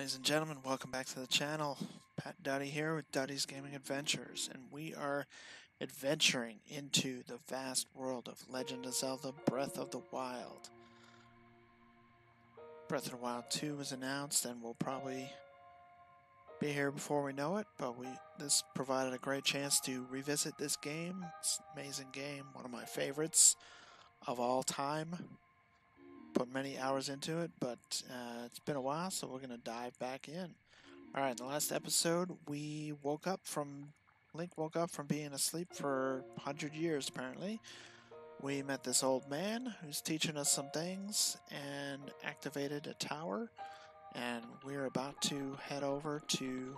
Ladies and gentlemen, welcome back to the channel. Pat Duddy here with Duddy's Gaming Adventures, and we are adventuring into the vast world of Legend of Zelda Breath of the Wild. Breath of the Wild 2 was announced and we'll probably be here before we know it, but we this provided a great chance to revisit this game. It's an amazing game, one of my favorites of all time put many hours into it, but uh, it's been a while, so we're going to dive back in. All right, in the last episode, we woke up from Link woke up from being asleep for 100 years, apparently. We met this old man who's teaching us some things and activated a tower. And we're about to head over to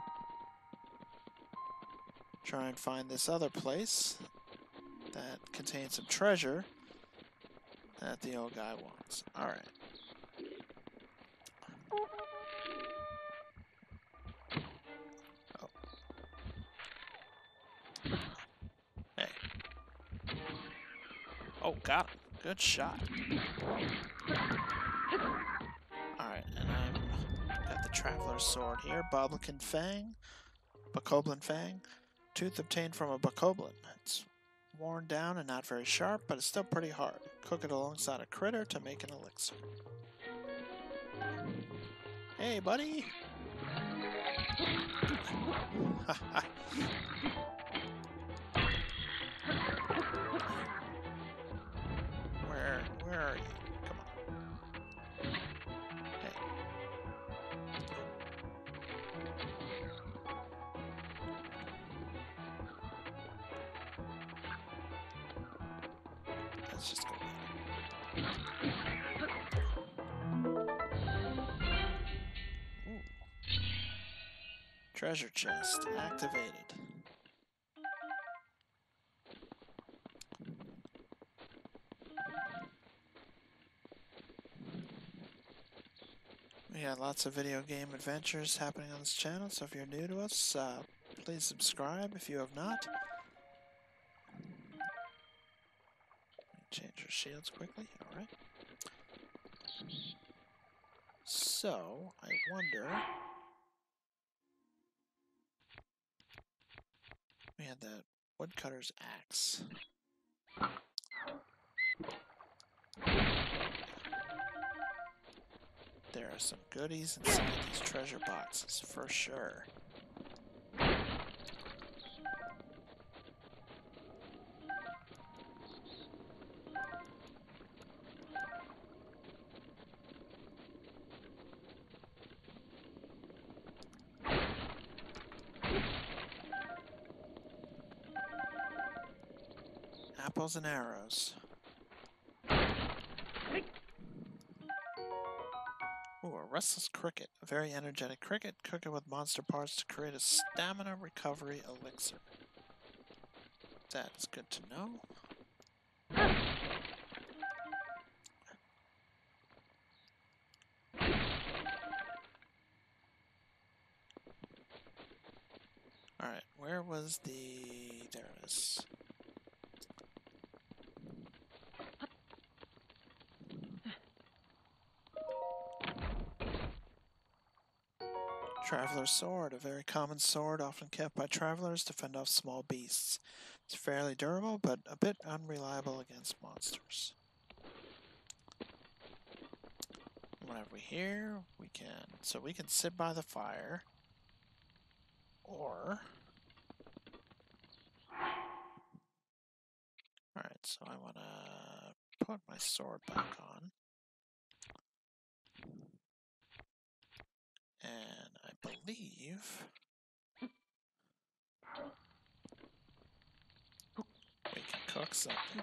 try and find this other place that contains some treasure that the old guy wants. Alright. Oh. Hey. Oh, got him. Good shot. Alright, and I'm got the Traveler's Sword here. Boblikin Fang. Bokoblin Fang. Tooth obtained from a Bokoblin. It's worn down and not very sharp, but it's still pretty hard. Cook it alongside a critter to make an elixir. Hey, buddy! Treasure chest activated. We got lots of video game adventures happening on this channel, so if you're new to us, uh, please subscribe if you have not. Change your shields quickly, alright. So, I wonder... that woodcutter's axe. There are some goodies inside these treasure boxes, for sure. Apples and arrows. Ooh, a restless cricket. A very energetic cricket. Cook it with monster parts to create a stamina recovery elixir. That is good to know. Alright, where was the... Traveler's Sword, a very common sword often kept by travelers to fend off small beasts. It's fairly durable, but a bit unreliable against monsters. What have we here? We can, so we can sit by the fire, or... Alright, so I want to put my sword back on. We can cook something.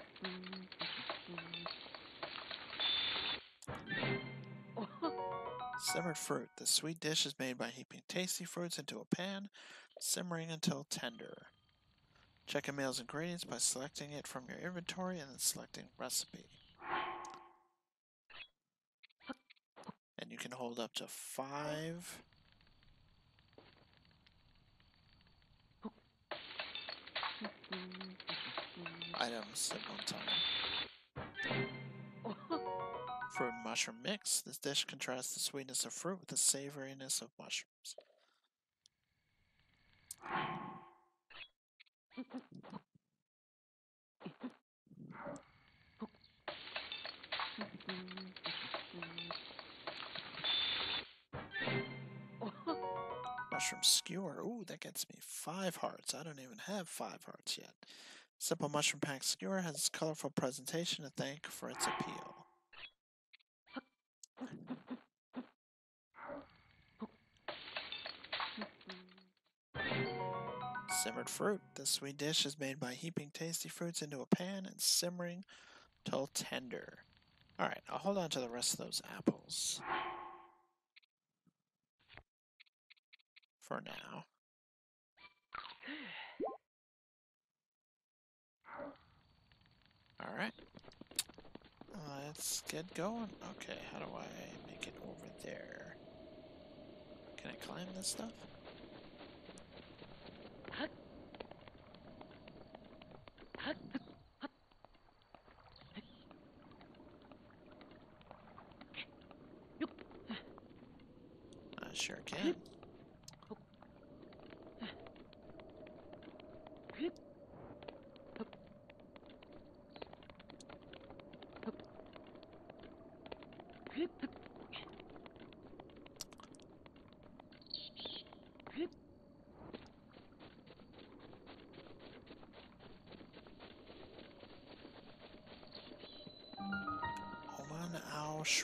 Simmered fruit. The sweet dish is made by heaping tasty fruits into a pan, simmering until tender. Check a meal's ingredients by selecting it from your inventory and then selecting recipe. And you can hold up to five items at one time. Fruit and mushroom mix. This dish contrasts the sweetness of fruit with the savoriness of mushrooms. Mushroom skewer. Ooh, that gets me five hearts. I don't even have five hearts yet. Simple mushroom pack skewer has its colorful presentation to thank for its appeal. Simmered fruit. This sweet dish is made by heaping tasty fruits into a pan and simmering till tender. Alright, I'll hold on to the rest of those apples. For now. Alright. Let's get going. Okay, how do I make it over there? Can I climb this stuff? I sure can.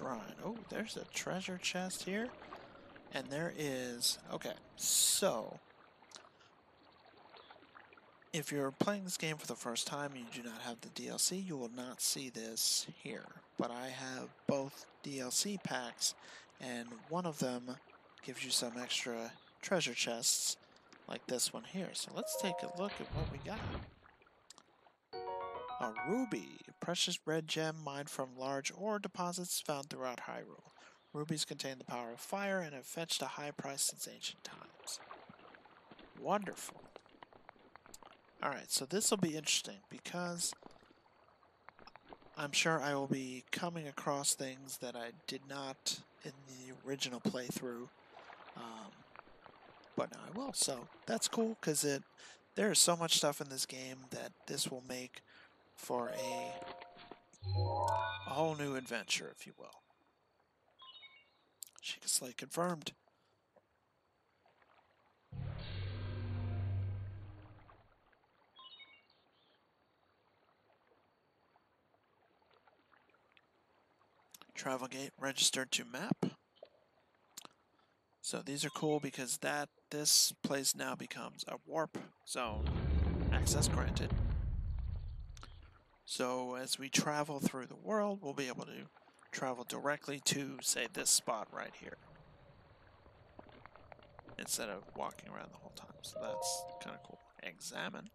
Shrine. Oh, there's a treasure chest here. And there is. Okay, so. If you're playing this game for the first time and you do not have the DLC, you will not see this here. But I have both DLC packs, and one of them gives you some extra treasure chests, like this one here. So let's take a look at what we got. A ruby, a precious red gem mined from large ore deposits found throughout Hyrule. Rubies contain the power of fire and have fetched a high price since ancient times. Wonderful. Alright, so this will be interesting because I'm sure I will be coming across things that I did not in the original playthrough. Um, but now I will, so that's cool because it there is so much stuff in this game that this will make for a, a whole new adventure, if you will. Sheikah Slate confirmed. Travel gate registered to map. So these are cool because that this place now becomes a warp zone. Access granted. So as we travel through the world, we'll be able to travel directly to, say, this spot right here. Instead of walking around the whole time. So that's kind of cool. Examine.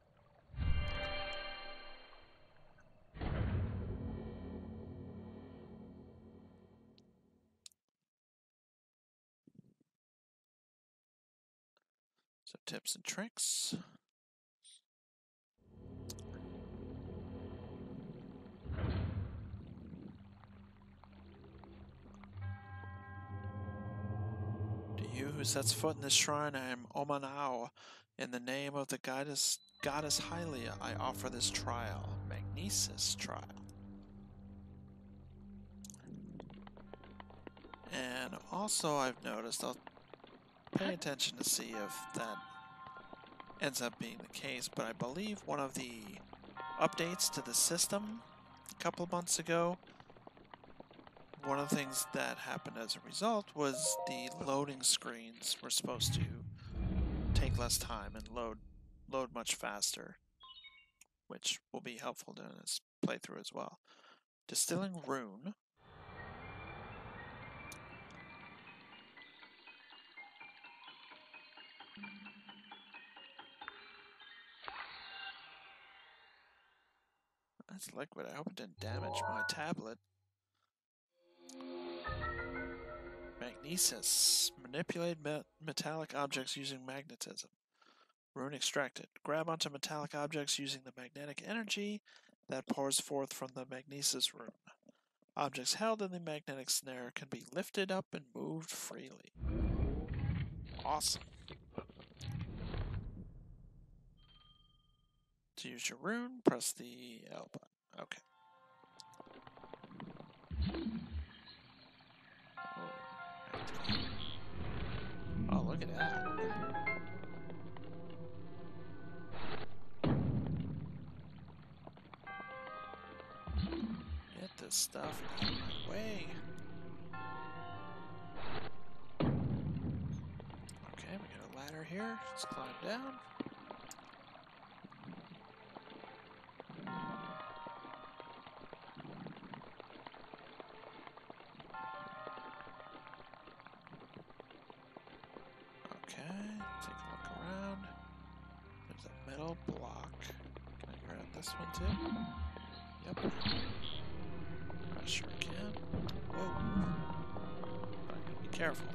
So tips and tricks. Who sets foot in this shrine, I am Oman Au. In the name of the goddess, goddess Hylia, I offer this trial, Magnesis trial. And also, I've noticed, I'll pay attention to see if that ends up being the case, but I believe one of the updates to the system a couple months ago, one of the things that happened as a result was the loading screens were supposed to take less time and load load much faster, which will be helpful during this playthrough as well. Distilling rune. That's liquid. I hope it didn't damage my tablet. Magnesis. Manipulate me metallic objects using magnetism. Rune extracted. Grab onto metallic objects using the magnetic energy that pours forth from the magnesis rune. Objects held in the magnetic snare can be lifted up and moved freely. Awesome. To use your rune, press the L button. Okay. Oh, look at that. Get this stuff out of my way. Okay, we got a ladder here. Let's climb down. Take a look around. There's a metal block. Can I grab this one too? Yep. I sure can. Whoa. I gotta be careful.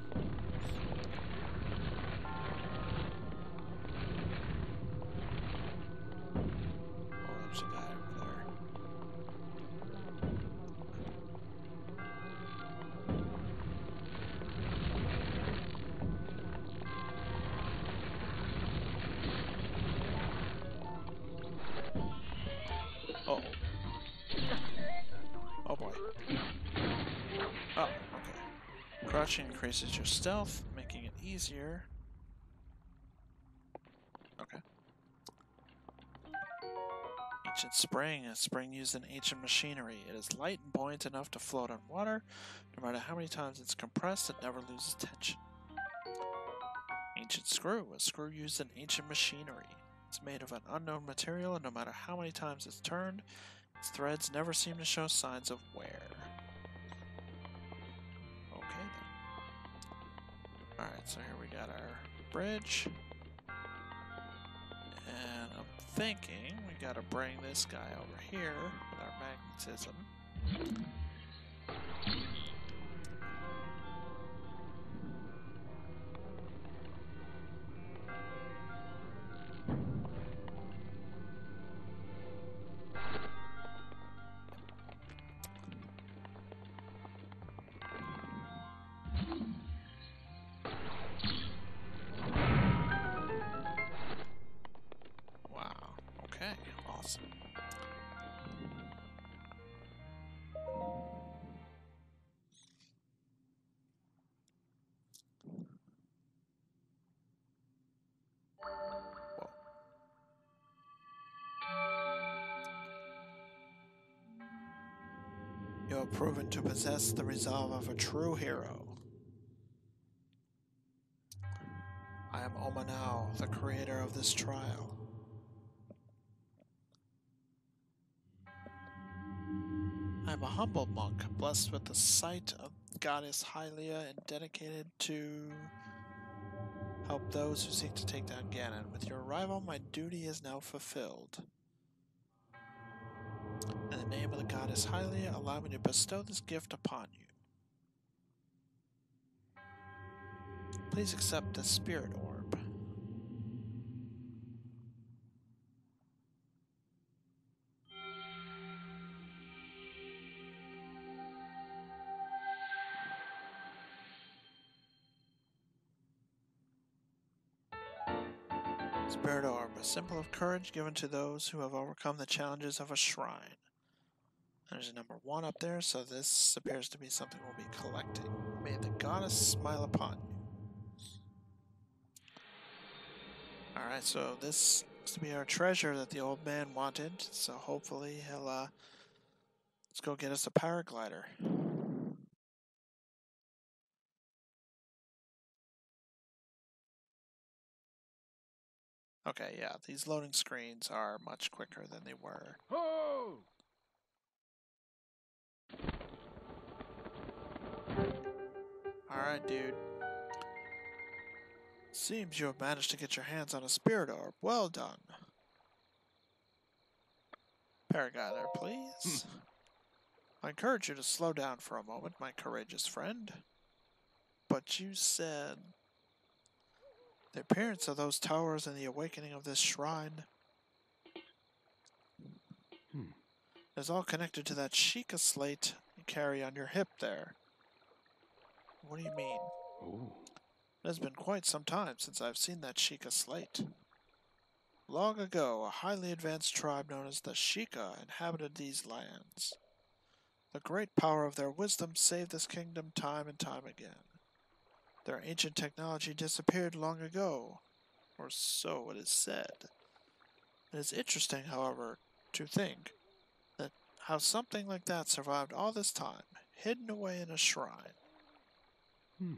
Crouching increases your stealth, making it easier. Okay. Ancient spring. A spring used in ancient machinery. It is light and buoyant enough to float on water. No matter how many times it's compressed, it never loses tension. Ancient screw. A screw used in ancient machinery. It's made of an unknown material, and no matter how many times it's turned, its threads never seem to show signs of wear. So here we got our bridge. And I'm thinking we gotta bring this guy over here with our magnetism. Possess the resolve of a true hero. I am Oman Au, the creator of this trial. I am a humble monk, blessed with the sight of goddess Hylia and dedicated to help those who seek to take down Ganon. With your arrival, my duty is now fulfilled. In the name of the goddess Hylia, allow me to bestow this gift upon you. Please accept the spirit orb. Symbol of courage given to those who have overcome the challenges of a shrine. There's a number one up there, so this appears to be something we'll be collecting. May the goddess smile upon you. Alright, so this is to be our treasure that the old man wanted, so hopefully he'll, uh, let's go get us a paraglider. Okay, yeah, these loading screens are much quicker than they were. Ho! Alright, dude. Seems you have managed to get your hands on a spirit orb. Well done. Paraglider, please. Hmm. I encourage you to slow down for a moment, my courageous friend. But you said the appearance of those towers and the awakening of this shrine Hmm. is all connected to that Sheikah slate you carry on your hip there. What do you mean? Oh. It has been quite some time since I've seen that Sheikah slate. Long ago, a highly advanced tribe known as the Sheikah inhabited these lands. The great power of their wisdom saved this kingdom time and time again. Their ancient technology disappeared long ago, or so it is said. It is interesting, however, to think that how something like that survived all this time, hidden away in a shrine. Hmm.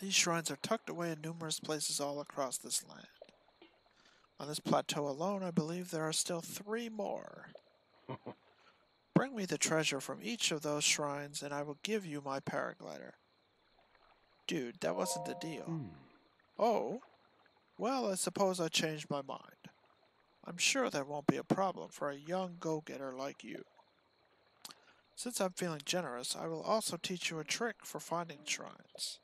These shrines are tucked away in numerous places all across this land. On this plateau alone, I believe there are still three more. Bring me the treasure from each of those shrines, and I will give you my paraglider. Dude, that wasn't the deal. Hmm. Oh? Well, I suppose I changed my mind. I'm sure that won't be a problem for a young go-getter like you. Since I'm feeling generous, I will also teach you a trick for finding shrines.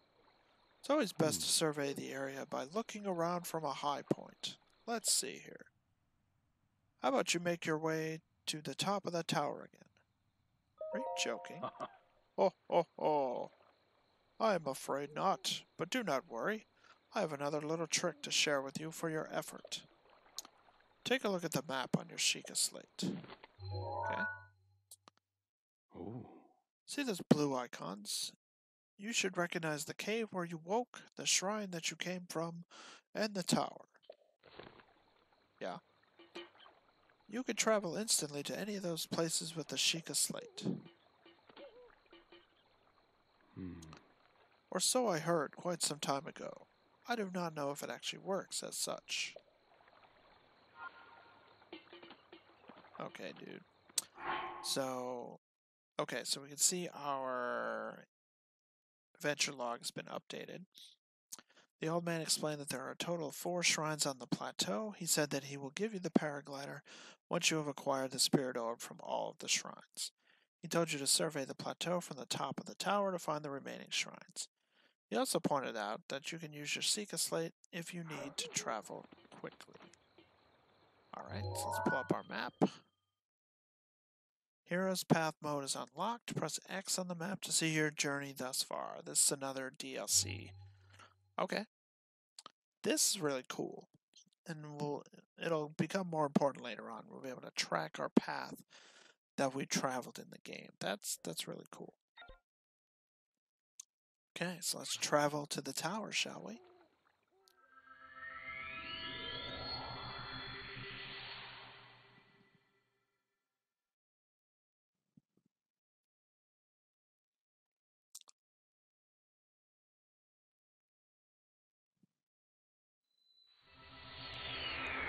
It's always best Hmm. to survey the area by looking around from a high point. Let's see here. How about you make your way to the top of the tower again? Are you joking? Oh, oh, oh. I am afraid not, but do not worry. I have another little trick to share with you for your effort. Take a look at the map on your Sheikah slate. Okay. Oh. See those blue icons? You should recognize the cave where you woke, the shrine that you came from, and the tower. Yeah. You could travel instantly to any of those places with the Sheikah slate. Hmm. Or so I heard quite some time ago. I do not know if it actually works as such. Okay, dude. So, okay, so we can see our adventure log has been updated. The old man explained that there are a total of four shrines on the plateau. He said that he will give you the paraglider once you have acquired the spirit orb from all of the shrines. He told you to survey the plateau from the top of the tower to find the remaining shrines. He also pointed out that you can use your Sheikah Slate if you need to travel quickly. Alright, so let's pull up our map. Hero's Path mode is unlocked. Press X on the map to see your journey thus far. This is another DLC. Okay. This is really cool. And we'll it'll become more important later on. We'll be able to track our path that we traveled in the game. That's that's really cool. Okay, so let's travel to the tower, shall we?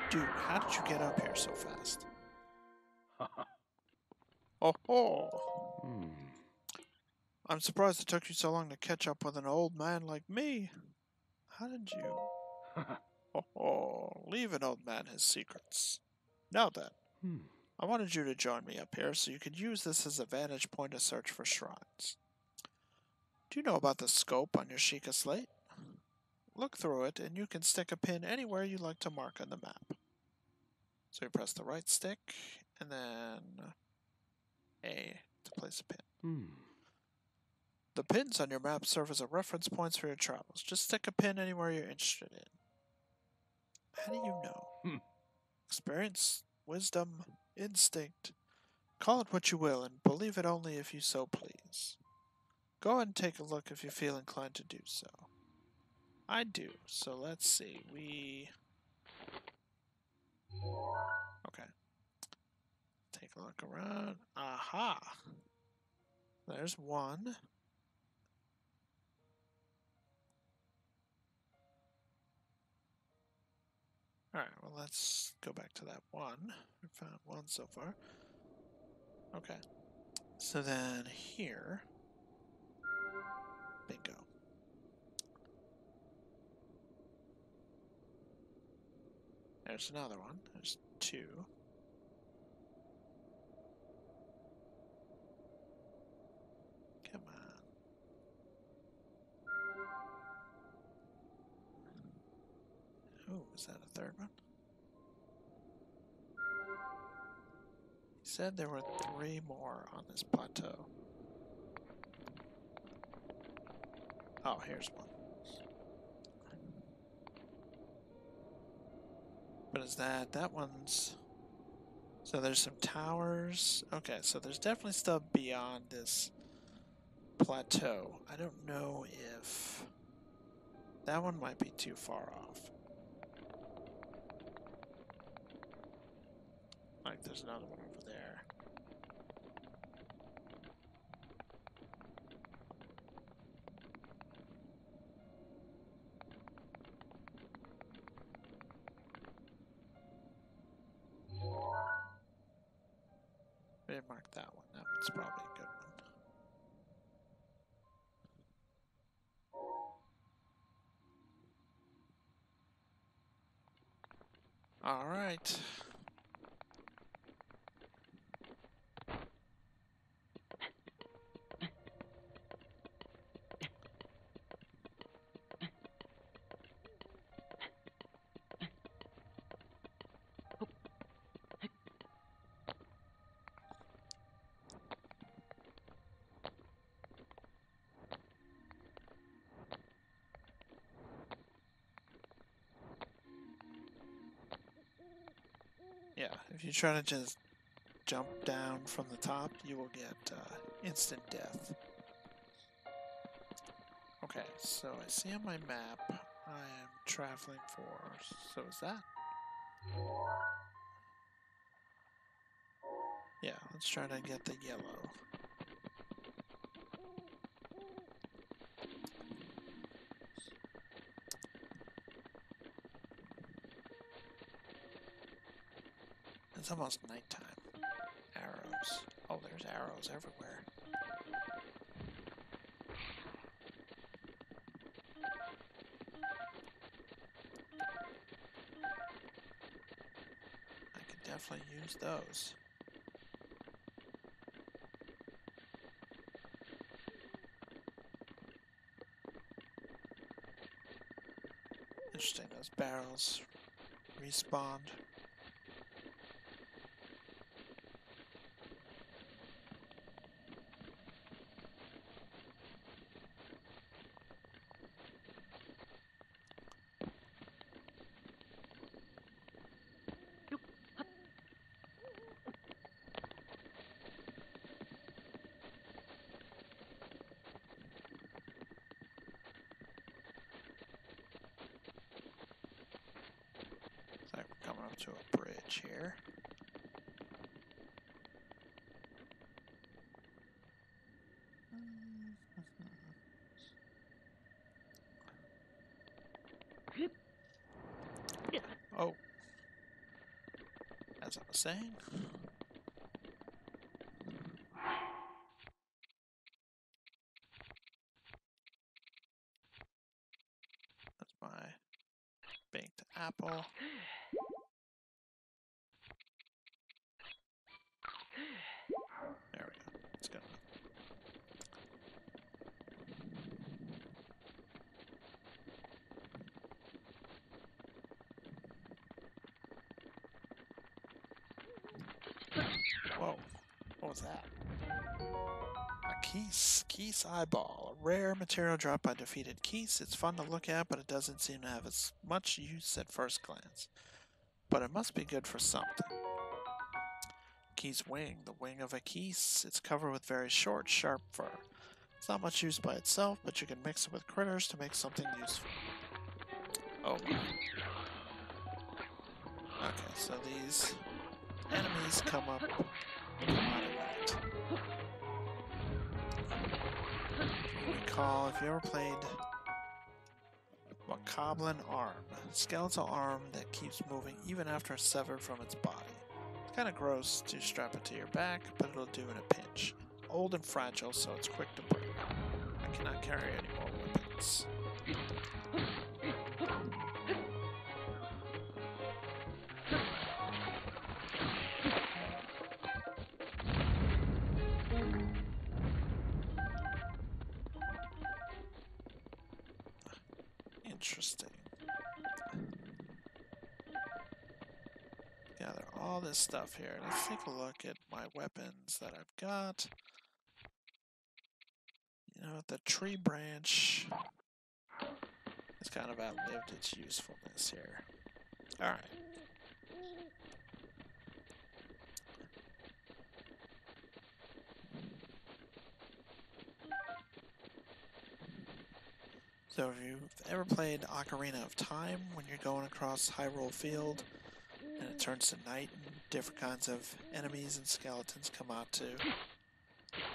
Dude, how did you get up here so fast? Oh, oh. Hmm. I'm surprised it took you so long to catch up with an old man like me. How did you? Oh, oh. leave an old man his secrets. Now then, Hmm. I wanted you to join me up here so you could use this as a vantage point to search for shrines. Do you know about the scope on your Sheikah slate? Look through it and you can stick a pin anywhere you like to mark on the map. So you press the right stick and then A to place a pin. Hmm. The pins on your map serve as a reference points for your travels. Just stick a pin anywhere you're interested in. How do you know? Hmm. Experience, wisdom, instinct. Call it what you will and believe it only if you so please. Go and take a look if you feel inclined to do so. I do, so let's see. We. Okay. Take a look around. Aha! There's one. Alright, well, let's go back to that one. We found one so far. Okay. So then here. Bingo. There's another one. There's two. Is that a third one? He said there were three more on this plateau. Oh, here's one. What is that? That one's... So there's some towers. Okay, so there's definitely stuff beyond this plateau. I don't know if... That one might be too far off. Like there's another one over there. We didn't mark that one. That one's probably a good one. All right. Yeah, if you try to just jump down from the top, you will get uh, instant death. Okay, so I see on my map I am traveling for. So is that? Yeah, let's try to get the yellow. It's almost nighttime. Arrows. Oh, there's arrows everywhere. I could definitely use those. Interesting, those barrels respawned. Looks like we're coming up to a bridge here. Oh. As I was saying. That's my baked apple. There we go. It's good enough. Whoa. What was that? A Eyeball. A rare material dropped by defeated Keese. It's fun to look at, but it doesn't seem to have as much use at first glance. But it must be good for something. Keese wing. The wing of a Keese. It's covered with very short, sharp fur. It's not much use by itself, but you can mix it with critters to make something useful. Oh. Okay, so these enemies come up recall, if you ever played Macablin Arm, skeletal arm that keeps moving even after it's severed from its body. It's kind of gross to strap it to your back, but it'll do in a pinch. Old and fragile, so it's quick to break. I cannot carry any more weapons. Stuff here. Let's take a look at my weapons that I've got. You know, the tree branch It's kind of outlived its usefulness here. Alright. So if you've ever played Ocarina of Time when you're going across Hyrule Field and it turns to night different kinds of enemies and skeletons come out to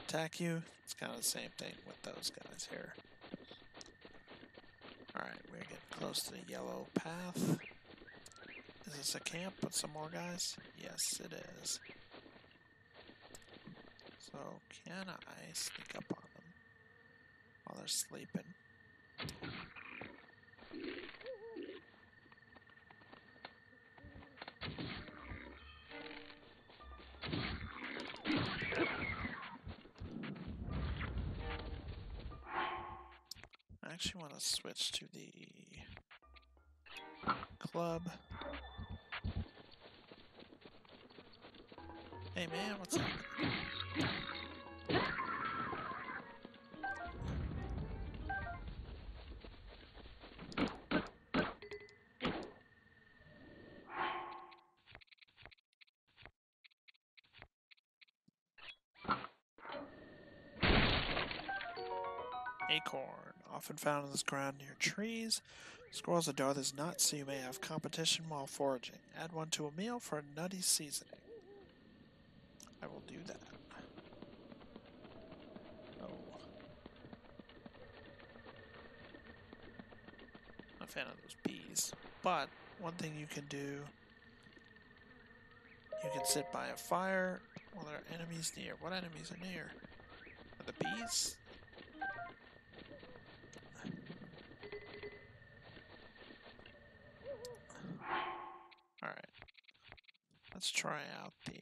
attack you, it's kind of the same thing with those guys here. Alright, we're getting close to the yellow path. Is this a camp with some more guys? Yes, it is. So, can I sneak up on them while they're sleeping? Actually want to switch to the club. Hey man, what's up? Often found on this ground near trees. Squirrels adore this nut, so you may have competition while foraging. Add one to a meal for a nutty seasoning. I will do that. Oh. Not a fan of those bees. But, one thing you can do, you can sit by a fire while there are enemies near. What enemies are near? Are the bees? Alright. Let's try out the...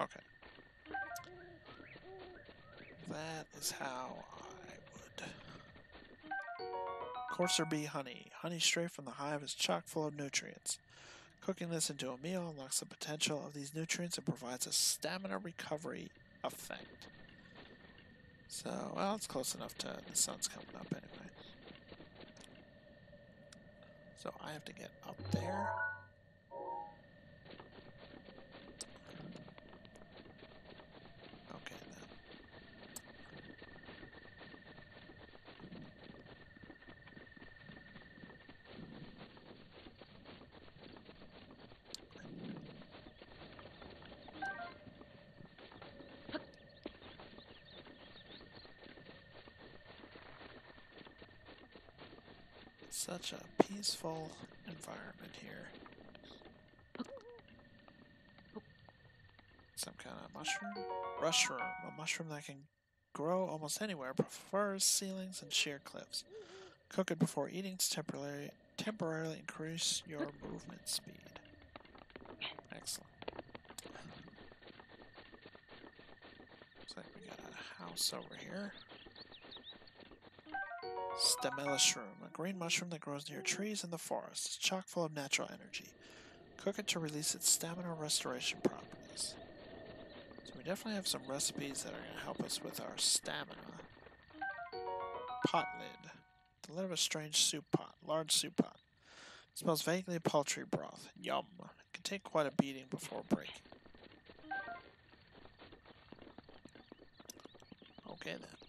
Okay. That is how I would. Courser bee honey. Honey straight from the hive is chock full of nutrients. Cooking this into a meal unlocks the potential of these nutrients and provides a stamina recovery effect. So, well, it's close enough to the sun's coming up anyway. So I have to get up there. Okay then. Such a peaceful environment here. Some kind of mushroom? Rushroom. A mushroom that can grow almost anywhere, prefers ceilings and sheer cliffs. Cook it before eating to temporarily, temporarily increase your movement speed. Excellent. Looks like we got a house over here. Stamella shroom, a green mushroom that grows near trees in the forest. It's chock full of natural energy. Cook it to release its stamina restoration properties. So we definitely have some recipes that are going to help us with our stamina. Pot lid. The lid of a strange soup pot, large soup pot. smells vaguely of poultry broth. Yum. It can take quite a beating before breaking. Okay then.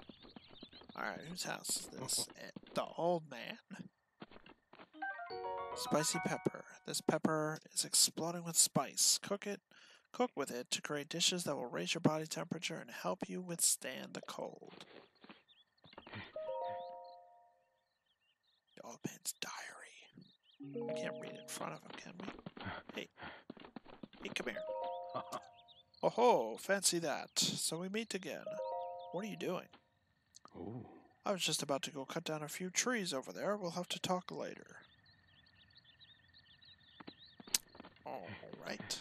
Alright, whose house is this? Eh, The old man. Spicy pepper. This pepper is exploding with spice. Cook it, cook with it to create dishes that will raise your body temperature and help you withstand the cold. The old man's diary. We can't read in front of him, can we? Hey, hey, come here. Oh ho, fancy that. So we meet again. What are you doing? I was just about to go cut down a few trees over there. We'll have to talk later. Alright.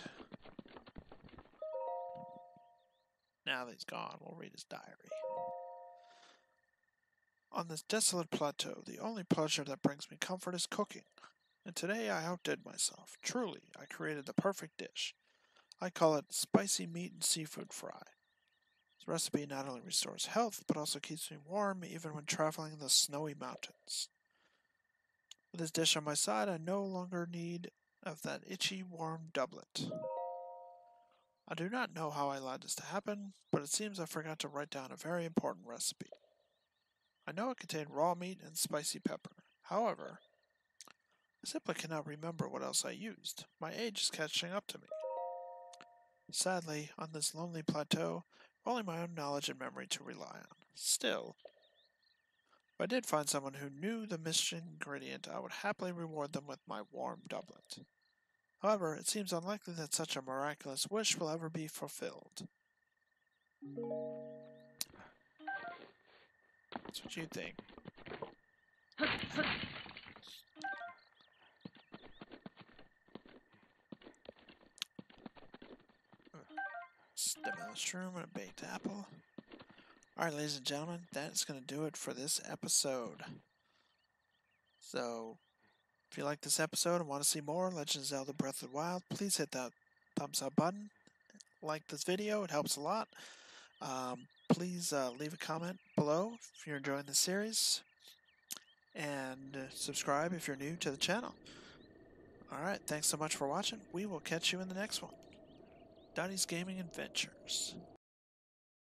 Now that he's gone, we'll read his diary. On this desolate plateau, the only pleasure that brings me comfort is cooking. And today I outdid myself. Truly, I created the perfect dish. I call it spicy meat and seafood fry. This recipe not only restores health, but also keeps me warm even when traveling in the snowy mountains. With this dish on my side, I no longer need of that itchy, warm doublet. I do not know how I allowed this to happen, but it seems I forgot to write down a very important recipe. I know it contained raw meat and spicy pepper. However, I simply cannot remember what else I used. My age is catching up to me. Sadly, on this lonely plateau, only my own knowledge and memory to rely on. Still, if I did find someone who knew the missing ingredient, I would happily reward them with my warm doublet. However, it seems unlikely that such a miraculous wish will ever be fulfilled. That's what you think. Stem mushroom and a baked apple. Alright, ladies and gentlemen, that's going to do it for this episode. So, if you like this episode and want to see more Legend of Zelda Breath of the Wild, please hit that thumbs up button. Like this video, it helps a lot. Um, please uh, leave a comment below if you're enjoying the series. And subscribe if you're new to the channel. Alright, thanks so much for watching. We will catch you in the next one. Donnie's Gaming Adventures.